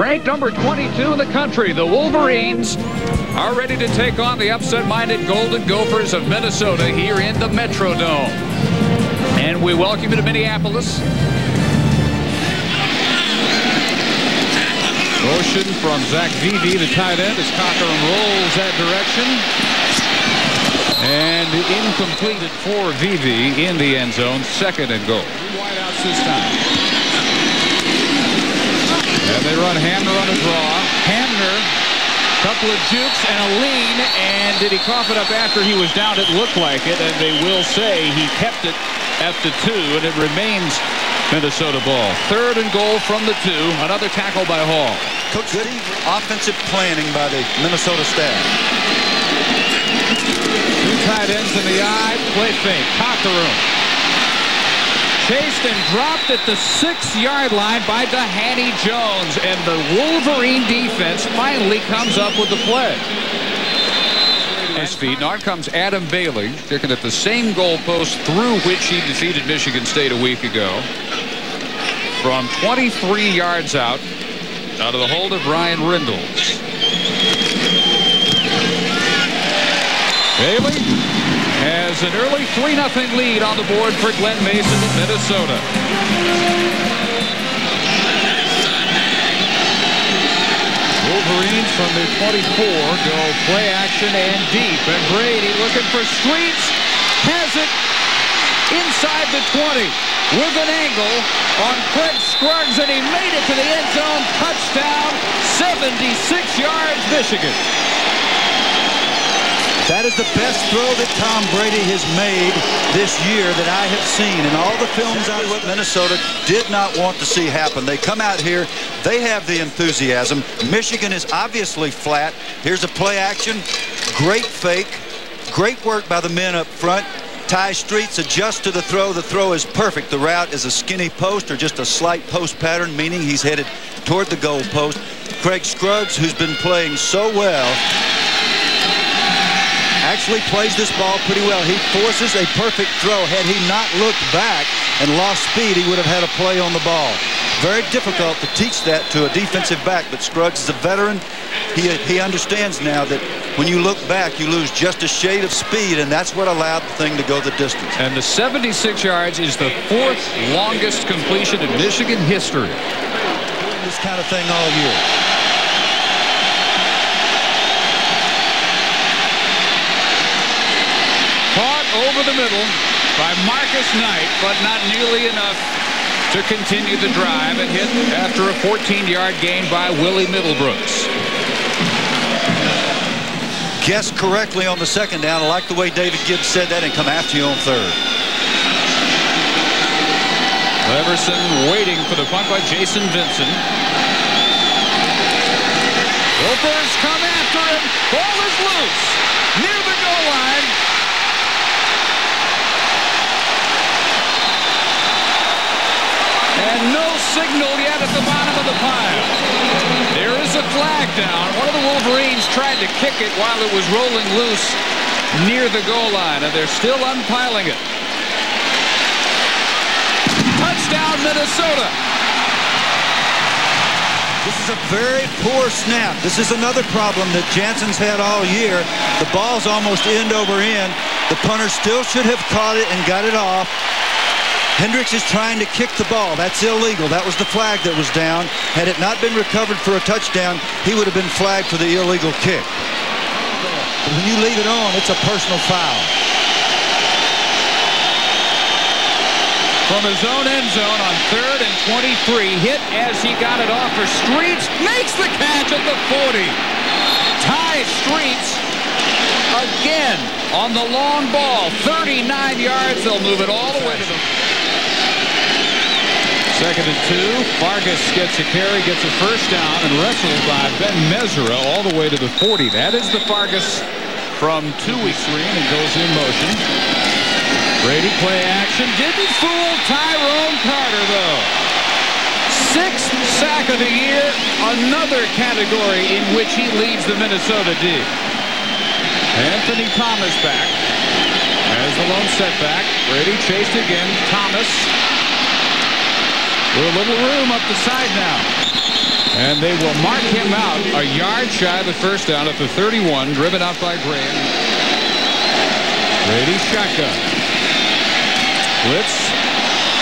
Ranked number 22 in the country, the Wolverines are ready to take on the upset-minded Golden Gophers of Minnesota here in the Metrodome. And we welcome you to Minneapolis. Motion from Zach Vevey, the tight end, as Cockerham rolls that direction. And incompleted for Vevey in the end zone, second and goal. Wideouts this time. And they run Hamner on a draw. Hamner, couple of jukes and a lean, and did he cough it up after he was down? It looked like it, and they will say he kept it at the two, and it remains Minnesota ball. Third and goal from the two. Another tackle by Hall. Coach, good offensive planning by the Minnesota staff. Two tight ends in the eye. Play fake. Cockerham. Chased and dropped at the six-yard line by Dhani Jones. And the Wolverine defense finally comes up with the play. His feet. Now comes Adam Bailey, kicking at the same goalpost through which he defeated Michigan State a week ago from 23 yards out, out of the hold of Ryan Rindles. Bailey has an early 3-0 lead on the board for Glen Mason of Minnesota. Wolverines from the 24 go play action and deep. And Brady looking for Streets. Has it inside the 20 with an angle on Craig Scruggs, and he made it to the end zone. Touchdown, 76 yards, Michigan. That is the best throw that Tom Brady has made this year that I have seen. And all the films out what Minnesota did not want to see happen. They come out here. They have the enthusiasm. Michigan is obviously flat. Here's a play action. Great fake. Great work by the men up front. Tai Streets adjusts to the throw. The throw is perfect. The route is a skinny post or just a slight post pattern, meaning he's headed toward the goal post. Craig Scruggs, who's been playing so well, actually plays this ball pretty well. He forces a perfect throw. Had he not looked back and lost speed, he would have had a play on the ball. Very difficult to teach that to a defensive back, but Scruggs is a veteran. He, he understands now that when you look back, you lose just a shade of speed, and that's what allowed the thing to go the distance. And the 76 yards is the fourth longest completion in Michigan history. This kind of thing all year. Caught over the middle by Marcus Knight, but not nearly enough to continue the drive and hit after a 14-yard gain by Willie Middlebrooks guessed correctly on the second down. I like the way David Gibbs said that and come after you on third. Everson waiting for the punt by Jason Vincent. Gophers come after him. Ball is loose. Near the goal line. And no signal yet at the bottom of the pile. There is a flag down. One of the Wolverines tried to kick it while it was rolling loose near the goal line, and they're still unpiling it. Touchdown, Minnesota. This is a very poor snap. This is another problem that Jansen's had all year. The ball's almost end over end. The punter still should have caught it and got it off. Hendricks is trying to kick the ball. That's illegal. That was the flag that was down. Had it not been recovered for a touchdown, he would have been flagged for the illegal kick. But when you leave it on, it's a personal foul. From his own end zone on third and 23, hit as he got it off for Streets, makes the catch at the 40. Tai Streets again on the long ball, 39 yards. They'll move it all the way to the Second and two. Fargas gets a carry, gets a first down, and wrestled by Ben Mezera all the way to the 40. That is the Fargas from two weeks screen and goes in motion. Brady play action. Didn't fool Tyrone Carter, though. Sixth sack of the year. Another category in which he leads the Minnesota D. Anthony Thomas back. As the lone setback. Brady chased again. Thomas with a little room up the side now. And they will mark him out a yard shy of the first down at the 31, driven out by Graham. Brady shotgun. Blitz.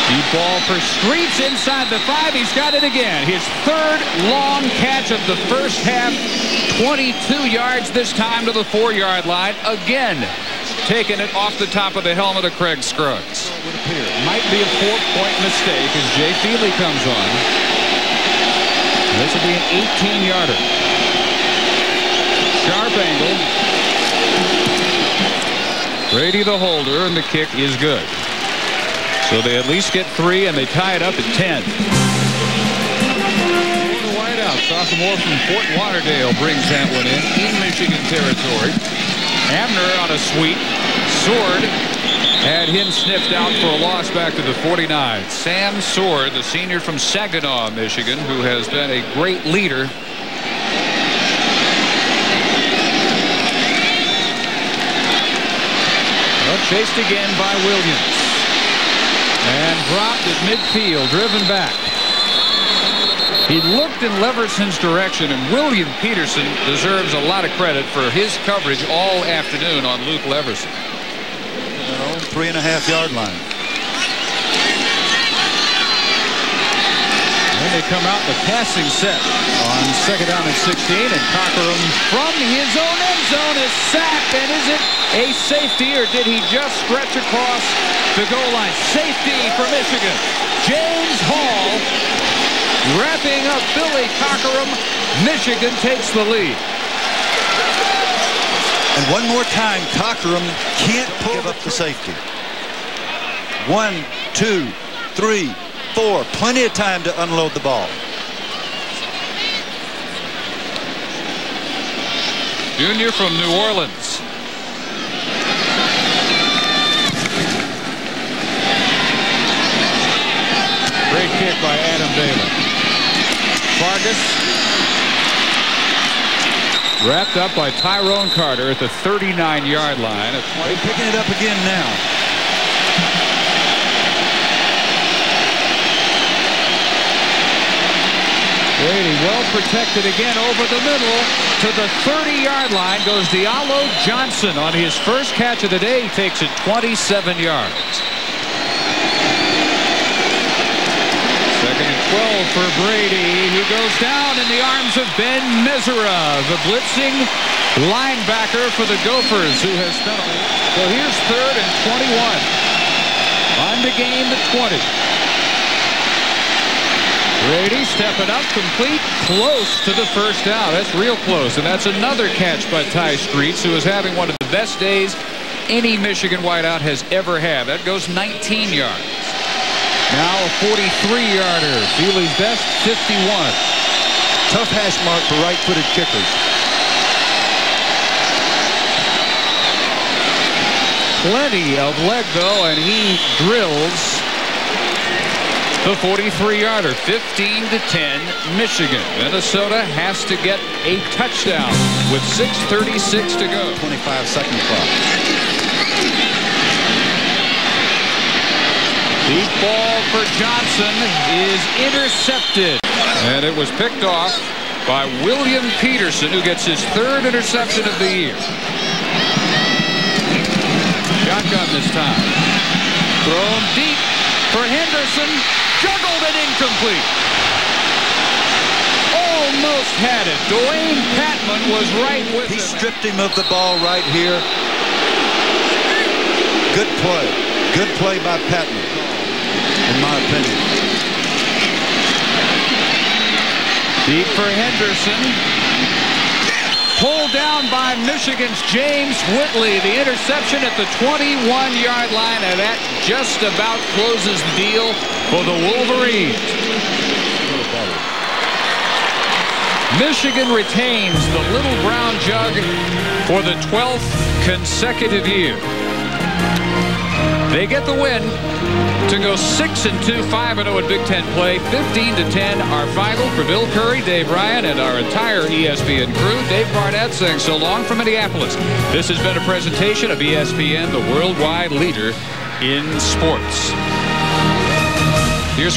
Deep ball for Streets inside the five. He's got it again. His third long catch of the first half. 22 yards this time to the four-yard line. Again, taking it off the top of the helmet of Craig Scruggs. Would appear. Might be a four-point mistake as Jay Feely comes on. This will be an 18-yarder. Sharp angle. Brady the holder, and the kick is good. So they at least get three, and they tie it up at 10. The wideout, sophomore from Fort Lauderdale brings that one in, in Michigan territory. Abner on a sweep. Sword had him sniffed out for a loss back to the 49. Sam Sword, the senior from Saginaw, Michigan, who has been a great leader Well, chased again by Williams. And dropped at midfield, driven back. He looked in Leverson's direction, and William Peterson deserves a lot of credit for his coverage all afternoon on Luke Leverson. Three and a half yard line. Then they come out in the passing set on second down and 16, and Cockerham from his own end zone is sacked. And is it a safety, or did he just stretch across the goal line? Safety for Michigan. James Hall wrapping up Billy Cockerham. Michigan takes the lead. And one more time, Cockerham can't give up the safety. One, two, three, four. Plenty of time to unload the ball. Junior from New Orleans. Great kick by Adam Bailey. Fargas wrapped up by Tyrone Carter at the 39-yard line. At 20. They're picking it up again now. Brady well protected again over the middle to the 30-yard line goes Diallo Johnson on his first catch of the day. He takes it 27 yards. Second and 12 for Brady, who goes down in the arms of Ben Mezera, the blitzing linebacker for the Gophers, who has spent a... So here's third and 21. On the game the 20. Brady stepping up, complete, close to the first down. That's real close, and that's another catch by Tai Streets, who is having one of the best days any Michigan wideout has ever had. That goes 19 yards. Now a 43-yarder. Feely's best, 51. Tough hash mark for right-footed kickers. Plenty of leg, though, and he drills the 43-yarder, 15 to 10, Michigan. Minnesota has to get a touchdown with 6:36 to go. 25 second clock. Deep ball for Johnson is intercepted, and it was picked off by William Peterson, who gets his third interception of the year. Shotgun this time. Thrown deep for Henderson. Juggled and incomplete. Almost had it. DeWayne Patmon was right with He him. stripped him of the ball right here. Good play. Good play by Patmon, in my opinion. Deep for Henderson. Pulled down by Michigan's James Whitley. The interception at the 21-yard line, and that just about closes the deal for the Wolverines. Michigan retains the Little Brown Jug for the 12th consecutive year. They get the win to go 6 and 2, 5 and 0 at Big Ten play. 15 to 10, our final for Bill Curry, Dave Ryan, and our entire ESPN crew. Dave Barnett saying so long from Minneapolis. This has been a presentation of ESPN, the worldwide leader in sports. Here's